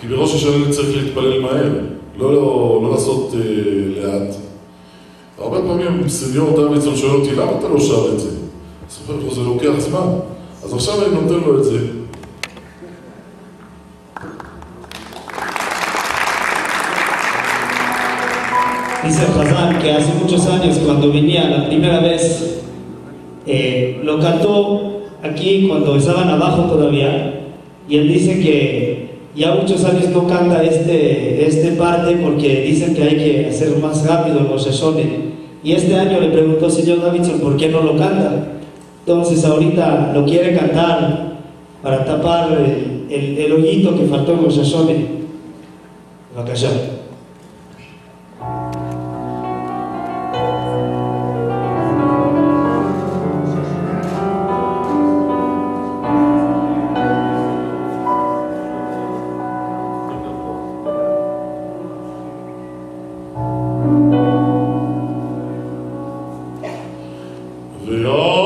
כי בראש השנה צריך להתפלל מהר, לא, לא, לא לעשות אה, לאט. הרבה פעמים סניור דוידסון שואל אותי, למה אתה לא שר את זה? אז אני אומר זה לוקח זמן. אז עכשיו אני נותן לו את זה. Dice Hazán que hace muchos años cuando venía la primera vez, eh, lo cantó aquí cuando estaban abajo todavía, y él dice que ya muchos años no canta este, este parte porque dicen que hay que hacer más rápido los sesones. Y este año le preguntó señor Davidson por qué no lo canta. Entonces ahorita lo quiere cantar para tapar el, el, hoyito que faltó en los. Vacación. Lord.